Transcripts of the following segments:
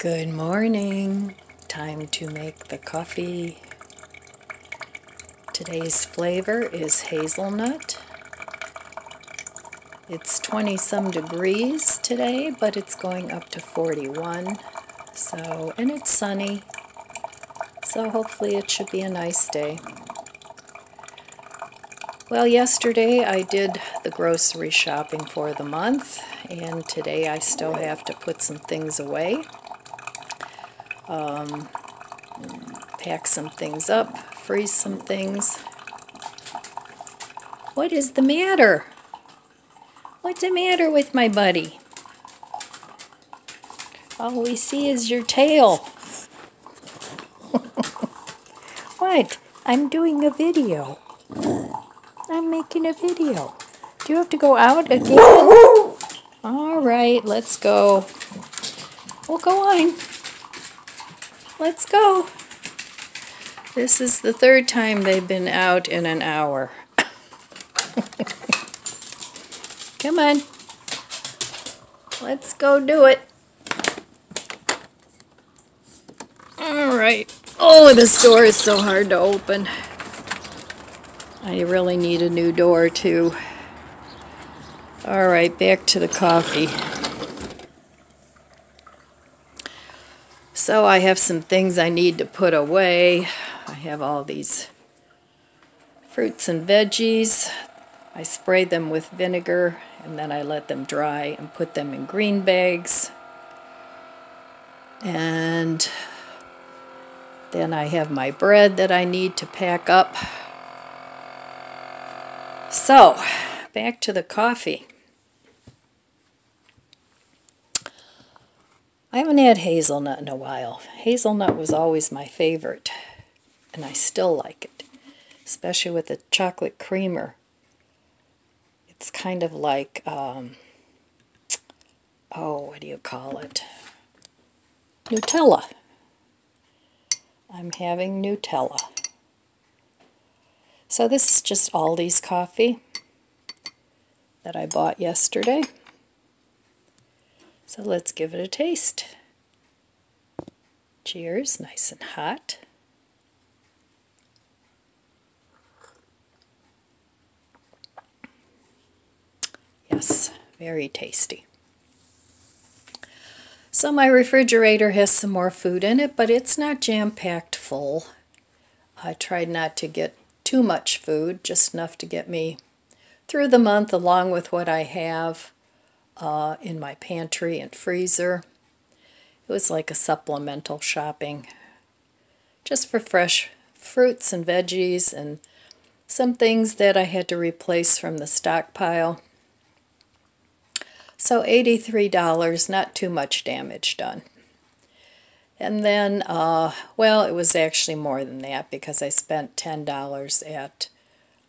Good morning. Time to make the coffee. Today's flavor is hazelnut. It's 20 some degrees today, but it's going up to 41. So, and it's sunny. So hopefully it should be a nice day. Well, yesterday I did the grocery shopping for the month, and today I still have to put some things away. Um, pack some things up, freeze some things. What is the matter? What's the matter with my buddy? All we see is your tail. what? I'm doing a video. I'm making a video. Do you have to go out again? All right, let's go. Well, go on. Let's go. This is the third time they've been out in an hour. Come on. Let's go do it. All right. Oh, this door is so hard to open. I really need a new door too. All right, back to the coffee. So I have some things I need to put away. I have all these fruits and veggies. I spray them with vinegar and then I let them dry and put them in green bags. And then I have my bread that I need to pack up. So, back to the coffee. I haven't had hazelnut in a while. Hazelnut was always my favorite, and I still like it, especially with the chocolate creamer. It's kind of like, um, oh, what do you call it? Nutella. I'm having Nutella. So this is just Aldi's coffee that I bought yesterday. So let's give it a taste. Cheers, nice and hot. Yes, very tasty. So my refrigerator has some more food in it, but it's not jam-packed full. I tried not to get too much food, just enough to get me through the month along with what I have uh, in my pantry and freezer. It was like a supplemental shopping just for fresh fruits and veggies and some things that I had to replace from the stockpile. So $83, not too much damage done. And then, uh, well, it was actually more than that because I spent $10 at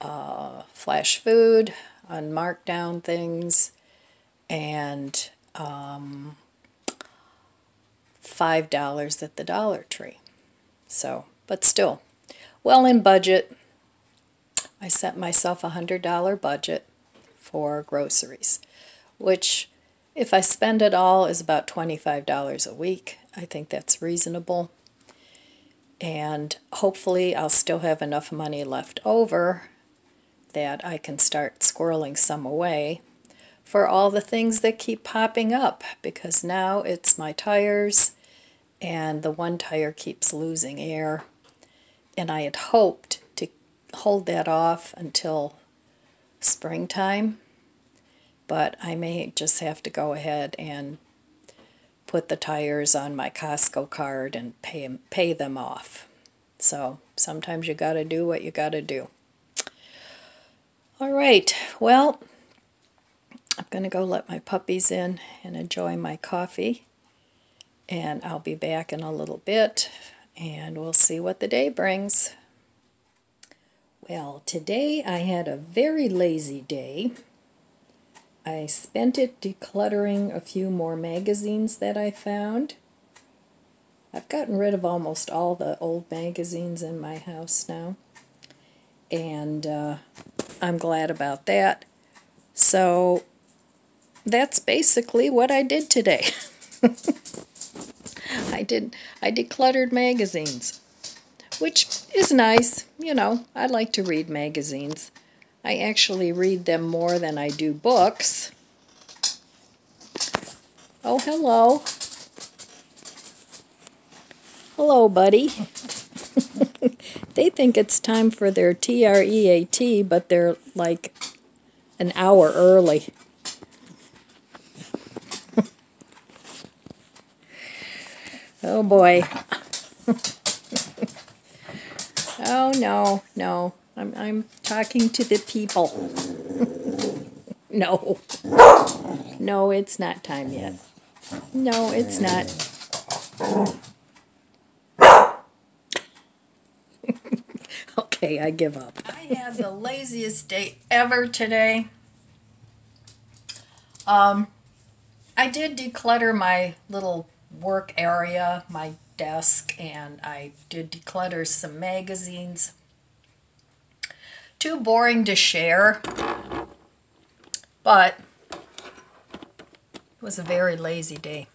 uh, Flashfood on markdown things and um, $5 at the Dollar Tree. So, but still, well in budget. I set myself a $100 budget for groceries which if I spend it all is about $25 a week. I think that's reasonable. And hopefully I'll still have enough money left over that I can start squirreling some away for all the things that keep popping up because now it's my tires and the one tire keeps losing air. And I had hoped to hold that off until springtime but I may just have to go ahead and put the tires on my Costco card and pay, pay them off. So sometimes you got to do what you got to do. All right, well, I'm going to go let my puppies in and enjoy my coffee. And I'll be back in a little bit and we'll see what the day brings. Well, today I had a very lazy day. I spent it decluttering a few more magazines that I found. I've gotten rid of almost all the old magazines in my house now. And uh, I'm glad about that. So that's basically what I did today. I did I decluttered magazines, which is nice. You know, I like to read magazines. I actually read them more than I do books. Oh, hello. Hello, buddy. they think it's time for their T-R-E-A-T, but they're like an hour early. Oh boy. oh no, no. I'm I'm talking to the people. no. No, it's not time yet. No, it's not. okay, I give up. I had the laziest day ever today. Um, I did declutter my little work area, my desk, and I did declutter some magazines. Too boring to share, but it was a very lazy day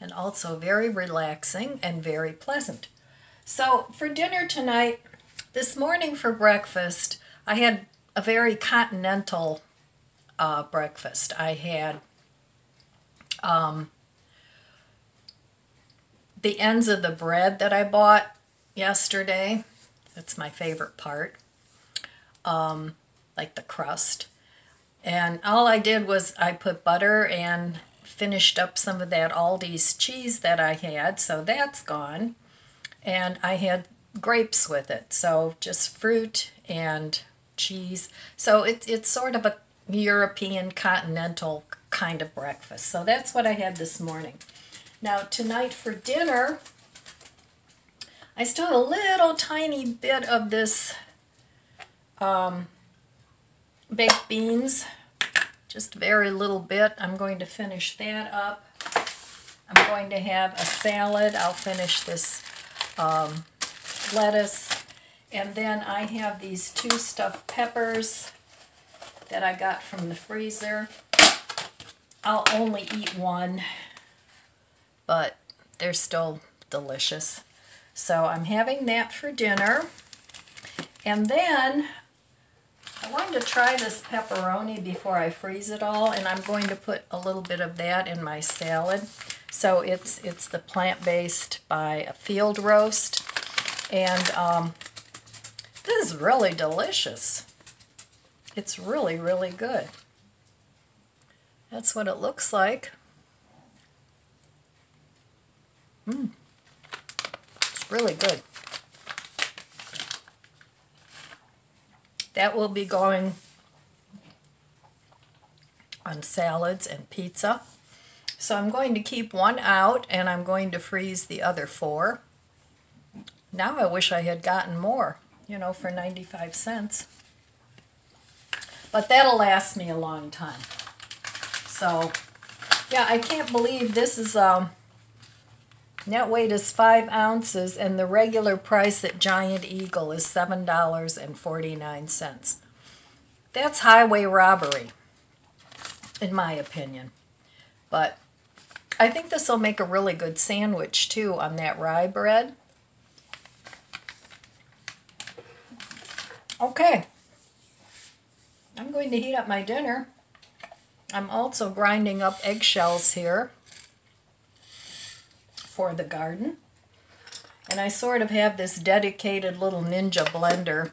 and also very relaxing and very pleasant. So for dinner tonight, this morning for breakfast, I had a very continental uh, breakfast. I had um, the ends of the bread that I bought yesterday. That's my favorite part. Um, like the crust. And all I did was I put butter and finished up some of that Aldi's cheese that I had, so that's gone. And I had grapes with it, so just fruit and cheese. So it, it's sort of a European continental kind of breakfast. So that's what I had this morning. Now tonight for dinner, I still have a little tiny bit of this um, baked beans, just very little bit. I'm going to finish that up. I'm going to have a salad. I'll finish this um, lettuce. And then I have these two stuffed peppers that I got from the freezer. I'll only eat one, but they're still delicious. So I'm having that for dinner. And then I wanted to try this pepperoni before I freeze it all, and I'm going to put a little bit of that in my salad. So it's it's the plant-based by a field roast, and um, this is really delicious. It's really, really good. That's what it looks like. Mmm. It's really good. That will be going on salads and pizza. So I'm going to keep one out and I'm going to freeze the other four. Now I wish I had gotten more, you know, for 95 cents. But that'll last me a long time. So, yeah, I can't believe this is um, Net weight is 5 ounces, and the regular price at Giant Eagle is $7.49. That's highway robbery, in my opinion. But I think this will make a really good sandwich, too, on that rye bread. Okay. I'm going to heat up my dinner. I'm also grinding up eggshells here for the garden. And I sort of have this dedicated little ninja blender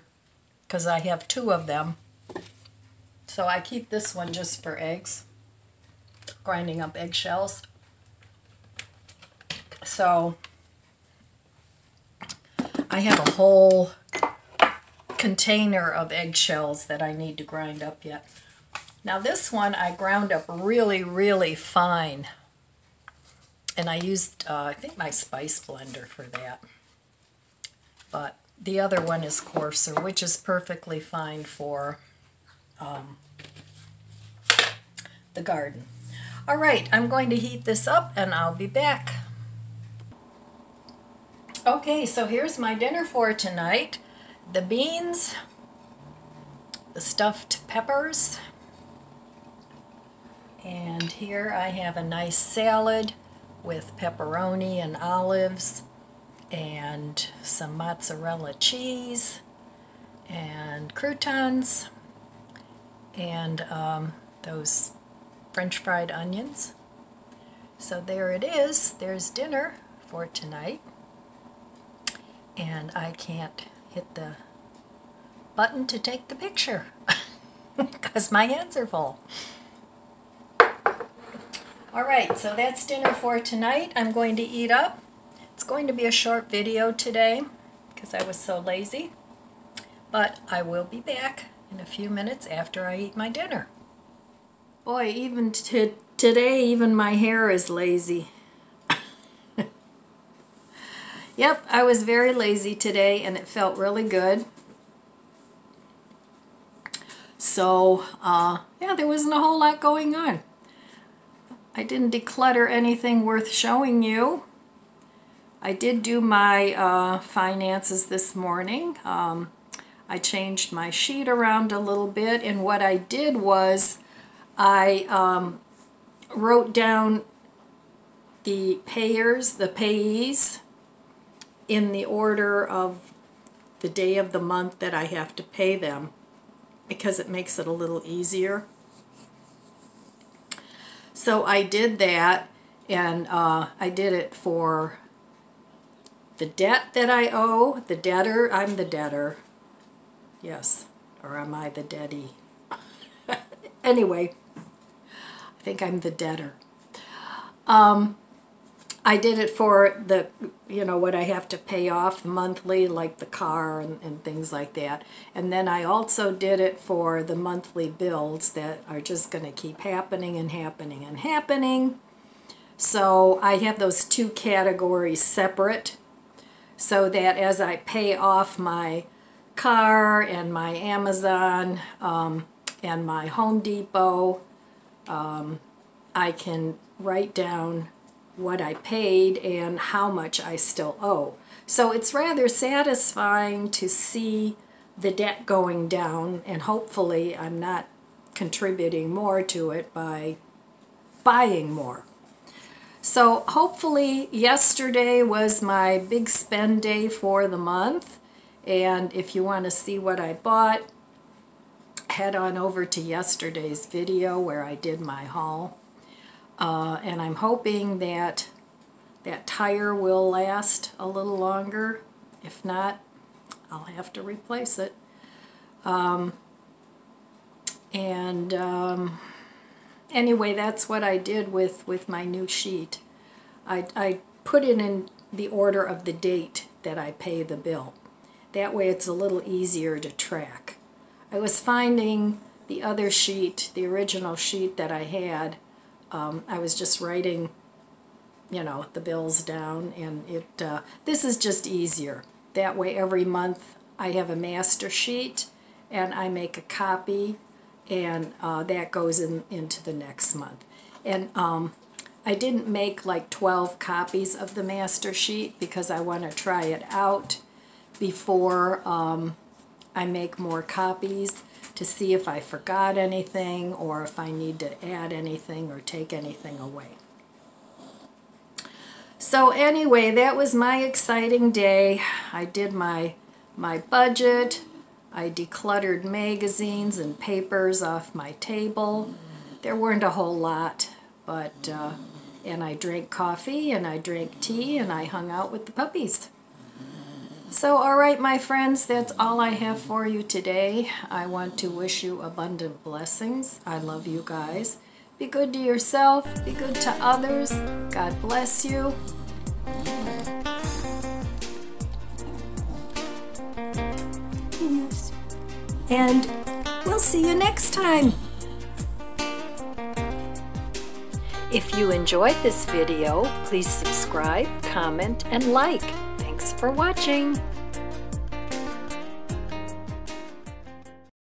because I have two of them. So I keep this one just for eggs, grinding up eggshells. So I have a whole container of eggshells that I need to grind up yet. Now this one I ground up really, really fine. And I used, uh, I think, my spice blender for that. But the other one is coarser, which is perfectly fine for um, the garden. All right, I'm going to heat this up and I'll be back. Okay, so here's my dinner for tonight. The beans, the stuffed peppers, and here I have a nice salad with pepperoni and olives and some mozzarella cheese and croutons and um, those french fried onions. So there it is. There's dinner for tonight. And I can't hit the button to take the picture because my hands are full. All right, so that's dinner for tonight. I'm going to eat up. It's going to be a short video today because I was so lazy. But I will be back in a few minutes after I eat my dinner. Boy, even to today, even my hair is lazy. yep, I was very lazy today and it felt really good. So, uh, yeah, there wasn't a whole lot going on. I didn't declutter anything worth showing you. I did do my uh, finances this morning. Um, I changed my sheet around a little bit and what I did was I um, wrote down the payers, the payees, in the order of the day of the month that I have to pay them because it makes it a little easier. So I did that, and uh, I did it for the debt that I owe, the debtor, I'm the debtor. Yes, or am I the debtee? anyway, I think I'm the debtor. Um, I did it for the, you know, what I have to pay off monthly, like the car and, and things like that. And then I also did it for the monthly bills that are just going to keep happening and happening and happening. So I have those two categories separate so that as I pay off my car and my Amazon um, and my Home Depot, um, I can write down what I paid and how much I still owe. So it's rather satisfying to see the debt going down and hopefully I'm not contributing more to it by buying more. So hopefully yesterday was my big spend day for the month and if you want to see what I bought head on over to yesterday's video where I did my haul. Uh, and I'm hoping that that tire will last a little longer. If not, I'll have to replace it. Um, and um, anyway, that's what I did with, with my new sheet. I, I put it in the order of the date that I pay the bill. That way it's a little easier to track. I was finding the other sheet, the original sheet that I had, um, I was just writing, you know, the bills down, and it. Uh, this is just easier. That way, every month I have a master sheet, and I make a copy, and uh, that goes in into the next month. And um, I didn't make like 12 copies of the master sheet because I want to try it out before um, I make more copies to see if I forgot anything or if I need to add anything or take anything away. So anyway, that was my exciting day. I did my, my budget. I decluttered magazines and papers off my table. There weren't a whole lot, but, uh, and I drank coffee and I drank tea and I hung out with the puppies. So, all right, my friends, that's all I have for you today. I want to wish you abundant blessings. I love you guys. Be good to yourself, be good to others. God bless you. And we'll see you next time. If you enjoyed this video, please subscribe, comment, and like. For watching!